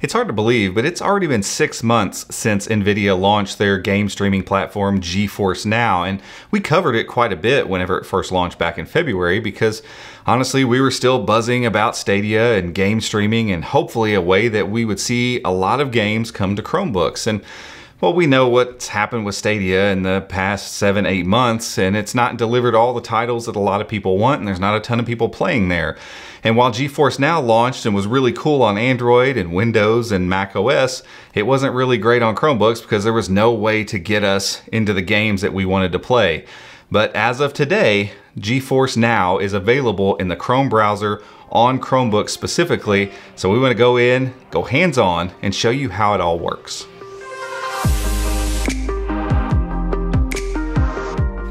It's hard to believe, but it's already been six months since NVIDIA launched their game streaming platform GeForce Now, and we covered it quite a bit whenever it first launched back in February because honestly, we were still buzzing about Stadia and game streaming and hopefully a way that we would see a lot of games come to Chromebooks. And well, we know what's happened with Stadia in the past seven, eight months, and it's not delivered all the titles that a lot of people want, and there's not a ton of people playing there. And while GeForce Now launched and was really cool on Android and Windows and Mac OS, it wasn't really great on Chromebooks because there was no way to get us into the games that we wanted to play. But as of today, GeForce Now is available in the Chrome browser on Chromebooks specifically. So we want to go in, go hands-on, and show you how it all works.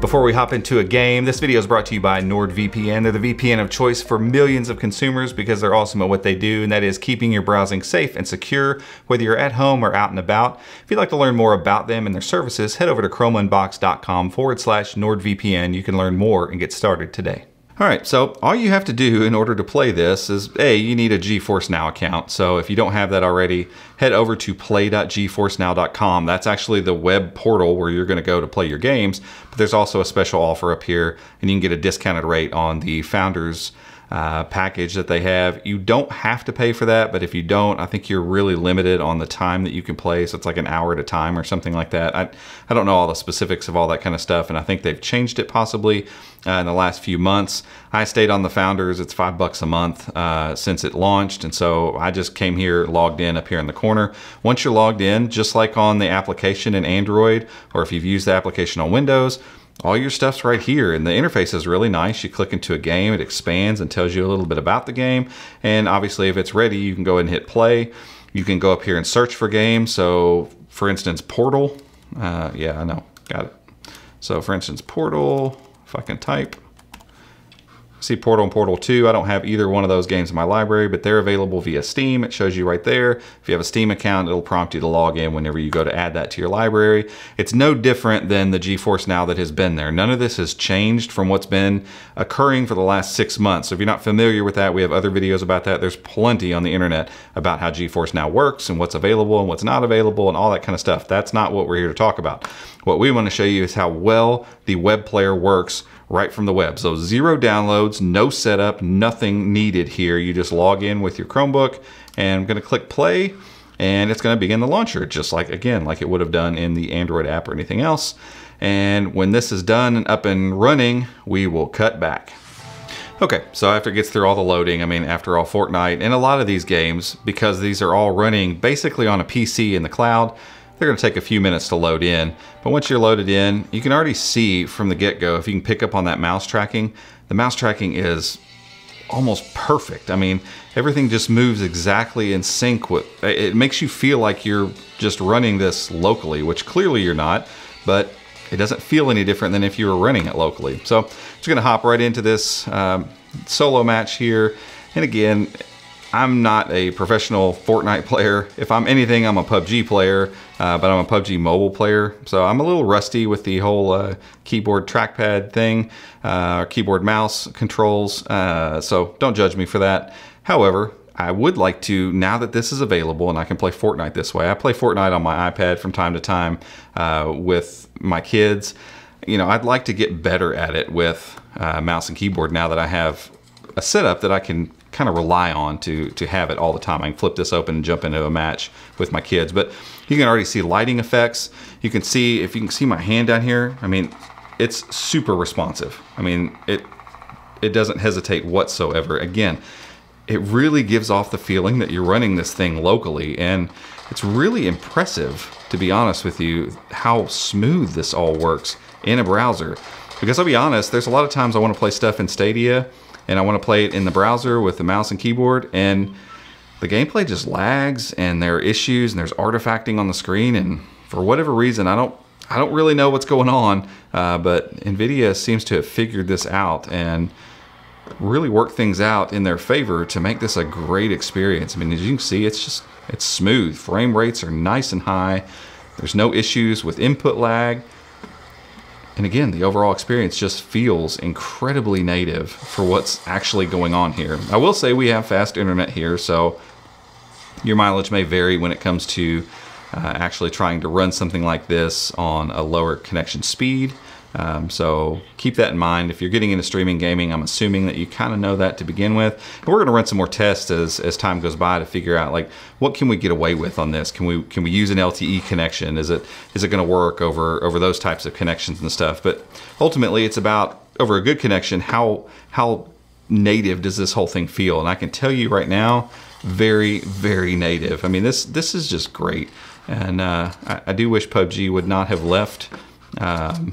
Before we hop into a game, this video is brought to you by NordVPN. They're the VPN of choice for millions of consumers because they're awesome at what they do, and that is keeping your browsing safe and secure, whether you're at home or out and about. If you'd like to learn more about them and their services, head over to chromeunboxed.com forward slash NordVPN. You can learn more and get started today. All right, so all you have to do in order to play this is, A, you need a GeForce Now account. So if you don't have that already, head over to play.geforcenow.com. That's actually the web portal where you're gonna go to play your games, but there's also a special offer up here and you can get a discounted rate on the Founders uh, package that they have. You don't have to pay for that, but if you don't, I think you're really limited on the time that you can play. So it's like an hour at a time or something like that. I, I don't know all the specifics of all that kind of stuff, and I think they've changed it possibly uh, in the last few months. I stayed on the Founders. It's five bucks a month uh, since it launched, and so I just came here, logged in up here in the corner. Once you're logged in, just like on the application in Android, or if you've used the application on Windows, all your stuff's right here and the interface is really nice. You click into a game it expands and tells you a little bit about the game and obviously if it's ready you can go and hit play. You can go up here and search for games. So for instance portal. Uh, yeah i know. Got it. So for instance portal if i can type See Portal and Portal 2, I don't have either one of those games in my library, but they're available via Steam. It shows you right there. If you have a Steam account, it'll prompt you to log in whenever you go to add that to your library. It's no different than the GeForce Now that has been there. None of this has changed from what's been occurring for the last six months. So if you're not familiar with that, we have other videos about that. There's plenty on the internet about how GeForce Now works and what's available and what's not available and all that kind of stuff. That's not what we're here to talk about. What we want to show you is how well the web player works right from the web. So zero downloads, no setup, nothing needed here. You just log in with your Chromebook and I'm gonna click play and it's gonna begin the launcher just like, again, like it would have done in the Android app or anything else. And when this is done and up and running, we will cut back. Okay, so after it gets through all the loading, I mean, after all Fortnite and a lot of these games, because these are all running basically on a PC in the cloud, they're gonna take a few minutes to load in, but once you're loaded in, you can already see from the get-go, if you can pick up on that mouse tracking, the mouse tracking is almost perfect. I mean, everything just moves exactly in sync with, it makes you feel like you're just running this locally, which clearly you're not, but it doesn't feel any different than if you were running it locally. So I'm just gonna hop right into this um, solo match here. And again, I'm not a professional Fortnite player. If I'm anything, I'm a PUBG player, uh, but I'm a PUBG mobile player. So I'm a little rusty with the whole uh, keyboard trackpad thing, uh, keyboard mouse controls. Uh, so don't judge me for that. However, I would like to, now that this is available and I can play Fortnite this way, I play Fortnite on my iPad from time to time uh, with my kids. You know, I'd like to get better at it with uh, mouse and keyboard now that I have a setup that I can kind of rely on to to have it all the time. I can flip this open and jump into a match with my kids. But you can already see lighting effects. You can see, if you can see my hand down here, I mean, it's super responsive. I mean, it it doesn't hesitate whatsoever. Again, it really gives off the feeling that you're running this thing locally and it's really impressive, to be honest with you, how smooth this all works in a browser. Because I'll be honest, there's a lot of times I want to play stuff in Stadia and I want to play it in the browser with the mouse and keyboard and the gameplay just lags and there are issues and there's artifacting on the screen and for whatever reason I don't I don't really know what's going on uh, but Nvidia seems to have figured this out and really worked things out in their favor to make this a great experience. I mean as you can see it's just it's smooth. Frame rates are nice and high. There's no issues with input lag and again, the overall experience just feels incredibly native for what's actually going on here. I will say we have fast internet here, so Your mileage may vary when it comes to uh, actually trying to run something like this on a lower connection speed. Um, so keep that in mind. If you're getting into streaming gaming, I'm assuming that you kind of know that to begin with. And we're going to run some more tests as, as time goes by to figure out like what can we get away with on this? Can we can we use an LTE connection? Is it is it going to work over over those types of connections and stuff? But ultimately, it's about over a good connection. How how native does this whole thing feel? And I can tell you right now, very very native. I mean this this is just great. And uh, I, I, do wish PUBG would not have left. Um,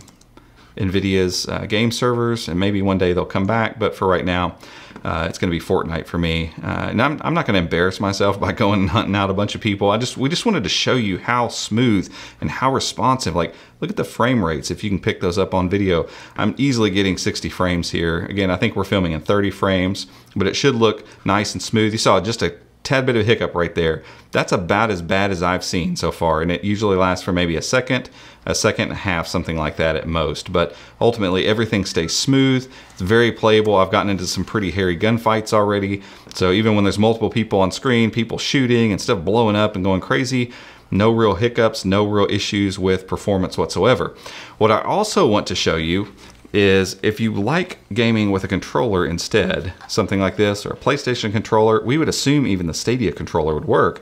NVIDIA's uh, game servers, and maybe one day they'll come back. But for right now, uh, it's going to be Fortnite for me. Uh, and I'm, I'm not going to embarrass myself by going and hunting out a bunch of people. I just we just wanted to show you how smooth and how responsive. Like, look at the frame rates. If you can pick those up on video, I'm easily getting 60 frames here. Again, I think we're filming in 30 frames, but it should look nice and smooth. You saw just a tad bit of a hiccup right there. That's about as bad as I've seen so far, and it usually lasts for maybe a second, a second and a half, something like that at most. But ultimately, everything stays smooth. It's very playable. I've gotten into some pretty hairy gunfights already. So even when there's multiple people on screen, people shooting and stuff blowing up and going crazy, no real hiccups, no real issues with performance whatsoever. What I also want to show you is if you like gaming with a controller instead, something like this or a PlayStation controller, we would assume even the Stadia controller would work.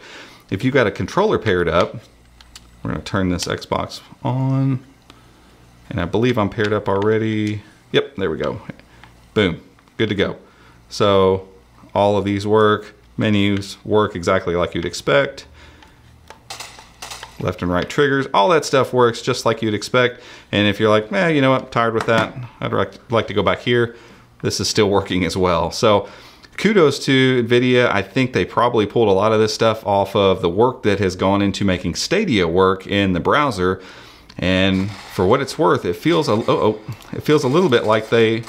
If you got a controller paired up, we're gonna turn this Xbox on, and I believe I'm paired up already. Yep, there we go. Boom, good to go. So all of these work, menus work exactly like you'd expect left and right triggers, all that stuff works just like you'd expect. And if you're like, eh, you know what, I'm tired with that, I'd like to go back here, this is still working as well. So kudos to NVIDIA. I think they probably pulled a lot of this stuff off of the work that has gone into making Stadia work in the browser. And for what it's worth, it feels a, oh, oh it feels a little bit like they,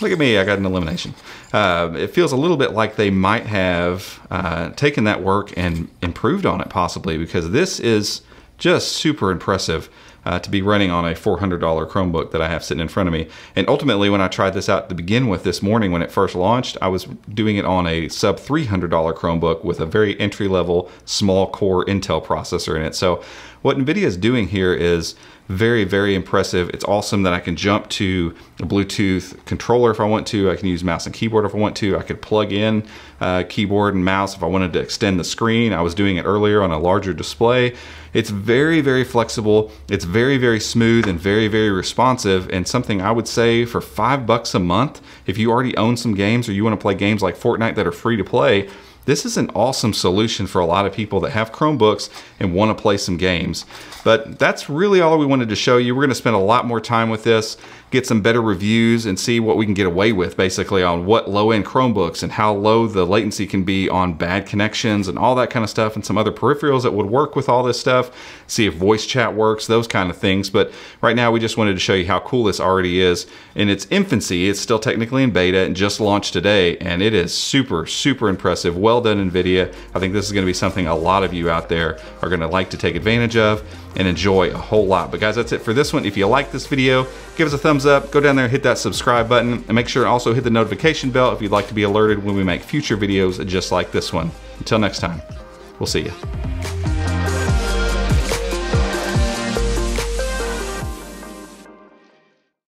look at me, I got an elimination uh, it feels a little bit like they might have uh, taken that work and improved on it possibly because this is just super impressive uh, to be running on a $400 Chromebook that I have sitting in front of me. And ultimately, when I tried this out to begin with this morning when it first launched, I was doing it on a sub $300 Chromebook with a very entry level small core Intel processor in it. So what NVIDIA is doing here is very, very impressive. It's awesome that I can jump to a Bluetooth controller if I want to. I can use mouse and keyboard if I want to. I could plug in uh, keyboard and mouse if I wanted to extend the screen. I was doing it earlier on a larger display. It's very, very flexible. It's very, very smooth and very, very responsive and something I would say for five bucks a month, if you already own some games or you want to play games like Fortnite that are free to play, this is an awesome solution for a lot of people that have Chromebooks and want to play some games. But that's really all we wanted to show you. We're going to spend a lot more time with this get some better reviews and see what we can get away with basically on what low-end Chromebooks and how low the latency can be on bad connections and all that kind of stuff and some other peripherals that would work with all this stuff. See if voice chat works, those kind of things. But right now we just wanted to show you how cool this already is. In its infancy, it's still technically in beta and just launched today and it is super, super impressive. Well done NVIDIA. I think this is gonna be something a lot of you out there are gonna like to take advantage of and enjoy a whole lot. But guys, that's it for this one. If you like this video, give us a thumbs up, go down there, hit that subscribe button, and make sure to also hit the notification bell if you'd like to be alerted when we make future videos just like this one. Until next time, we'll see you.